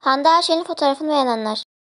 Hande Erçel'in fotoğrafını beğenenler.